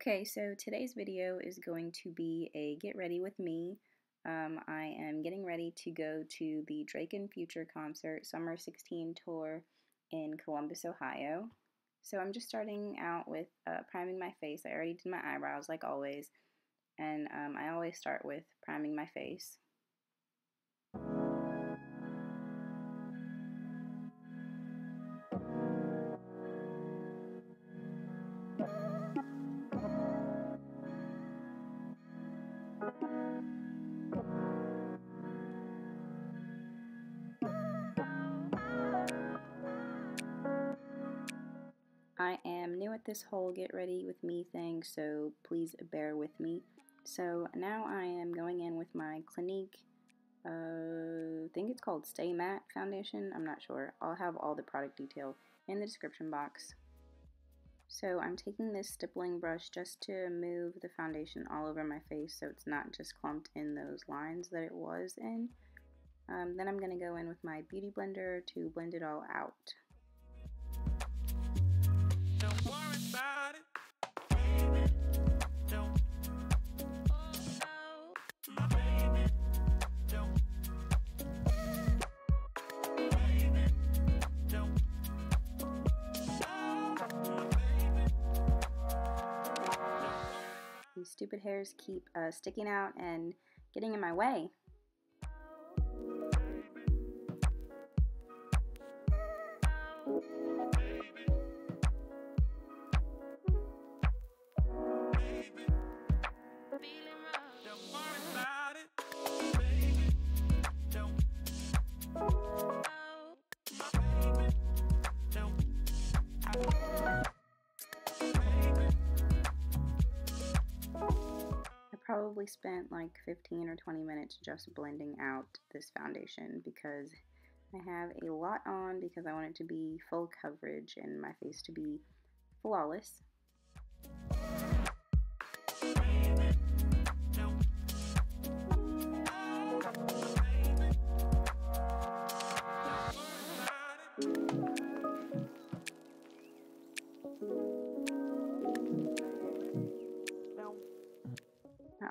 Okay, so today's video is going to be a get ready with me. Um, I am getting ready to go to the Drake and Future concert Summer 16 tour in Columbus, Ohio. So I'm just starting out with uh, priming my face. I already did my eyebrows like always, and um, I always start with priming my face. This whole get ready with me thing, so please bear with me. So now I am going in with my Clinique, uh, I think it's called Stay Matte foundation. I'm not sure. I'll have all the product detail in the description box. So I'm taking this stippling brush just to move the foundation all over my face so it's not just clumped in those lines that it was in. Um, then I'm going to go in with my Beauty Blender to blend it all out. Stupid hairs keep uh, sticking out and getting in my way. Spent like 15 or 20 minutes just blending out this foundation because I have a lot on because I want it to be full coverage and my face to be flawless.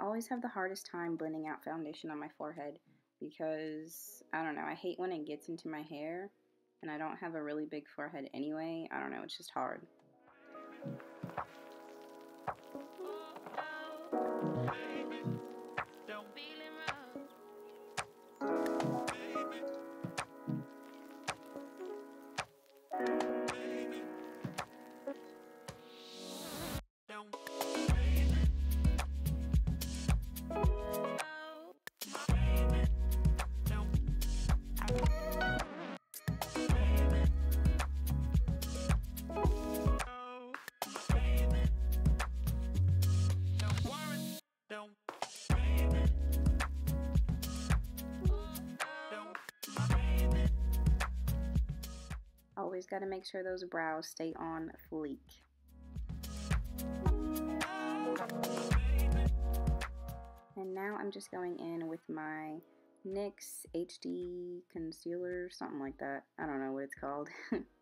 Always have the hardest time blending out foundation on my forehead because, I don't know, I hate when it gets into my hair and I don't have a really big forehead anyway. I don't know, it's just hard. Always got to make sure those brows stay on fleek. And now I'm just going in with my NYX HD concealer, something like that. I don't know what it's called.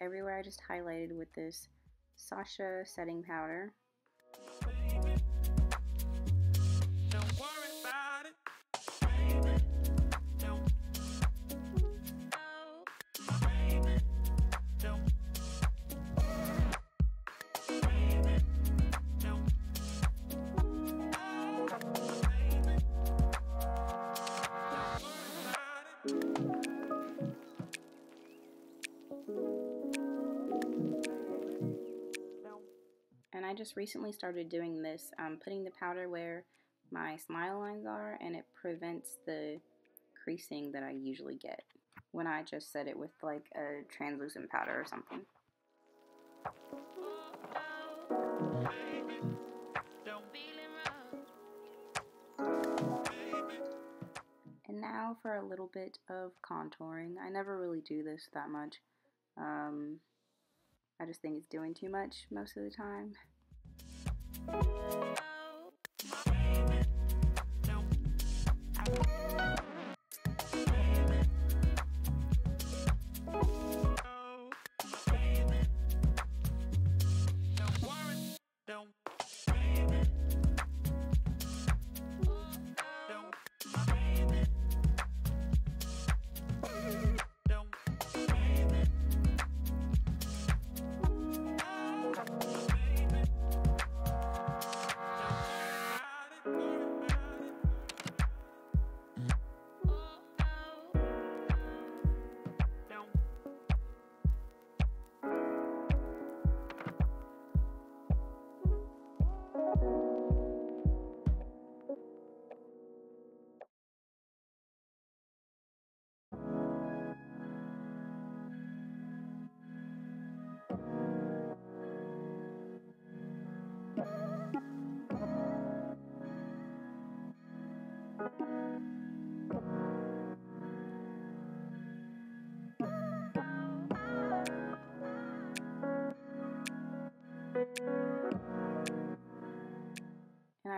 everywhere I just highlighted with this Sacha setting powder. Just recently started doing this, um, putting the powder where my smile lines are and it prevents the creasing that I usually get when I just set it with like a translucent powder or something. And now for a little bit of contouring. I never really do this that much. Um, I just think it's doing too much most of the time. And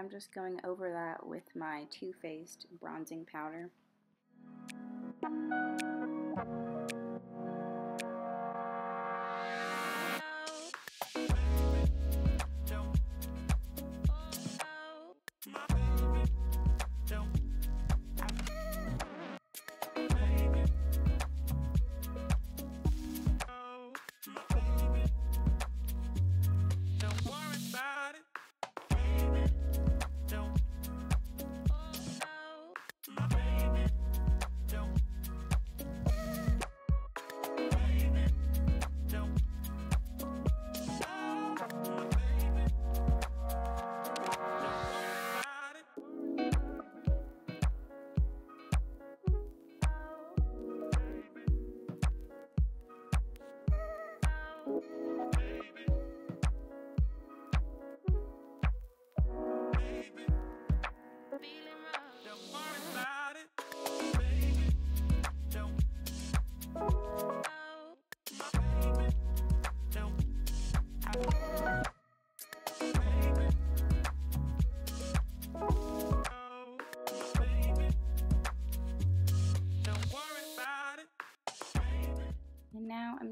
I'm just going over that with my Too Faced bronzing powder.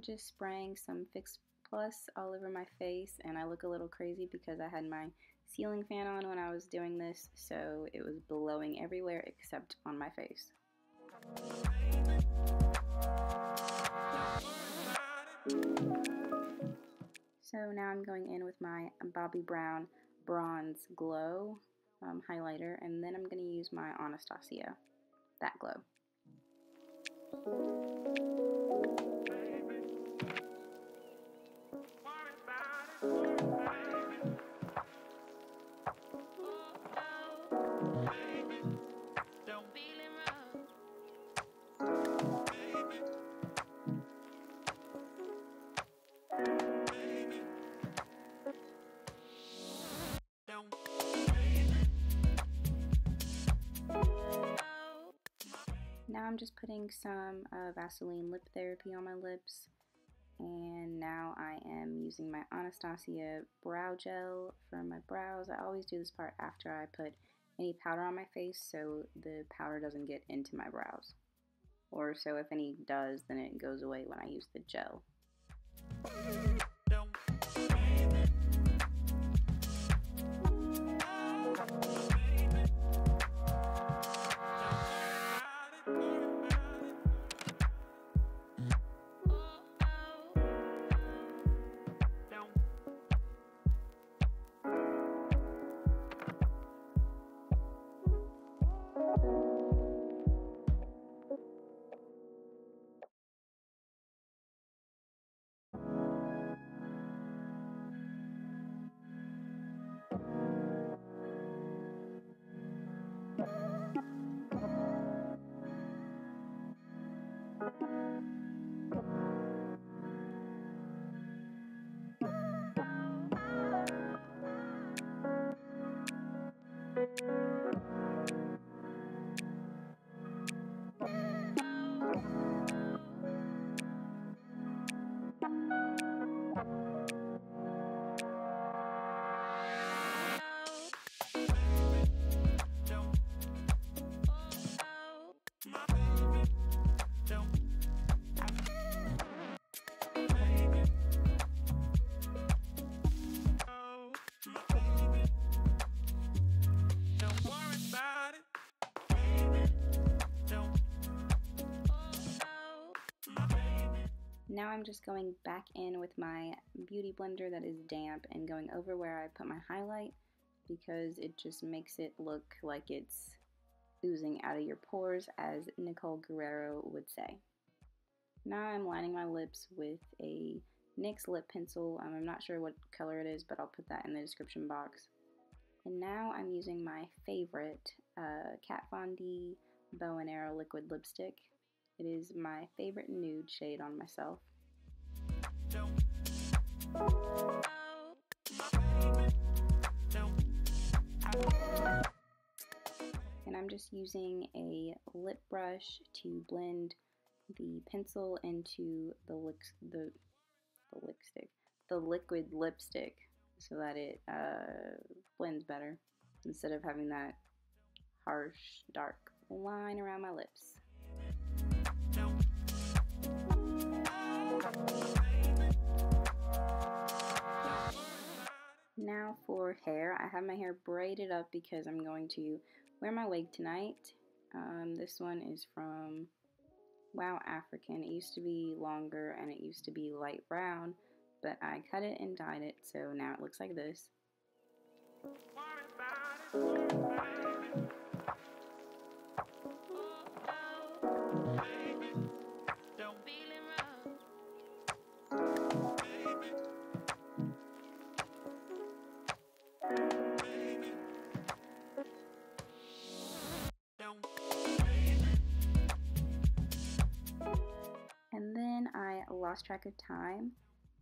I'm just spraying some Fix Plus all over my face and I look a little crazy because I had my ceiling fan on when I was doing this so it was blowing everywhere except on my face. So now I'm going in with my Bobbi Brown Bronze Glow um, highlighter and then I'm going to use my Anastasia, that glow. I'm just putting some uh, Vaseline Lip Therapy on my lips. And now I am using my Anastasia Brow Gel for my brows. I always do this part after I put any powder on my face so the powder doesn't get into my brows. or so if any does, then it goes away when I use the gel. Now I'm just going back in with my beauty blender that is damp and going over where I put my highlight because it just makes it look like it's oozing out of your pores as Nicole Guerrero would say. Now I'm lining my lips with a NYX lip pencil. Um, I'm not sure what color it is, but I'll put that in the description box. And now I'm using my favorite uh, Kat Von D Bow and Arrow liquid lipstick. It is my favorite nude shade on myself. And I'm just using a lip brush to blend the pencil into the the the lipstick, the liquid lipstick, so that it uh, blends better instead of having that harsh dark line around my lips. Now for hair, I have my hair braided up because I'm going to wear my wig tonight. Um, this one is from Wow African. It used to be longer and it used to be light brown, but I cut it and dyed it, so now it looks like this. Lost track of time.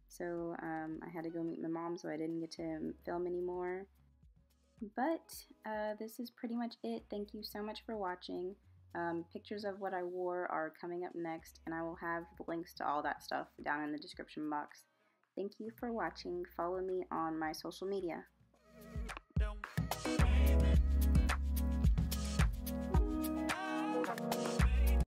So um, I had to go meet my mom, so I didn't get to film anymore. But uh, this is pretty much it. Thank you so much for watching. Um, pictures of what I wore are coming up next, and I will have links to all that stuff down in the description box. Thank you for watching. Follow me on my social media.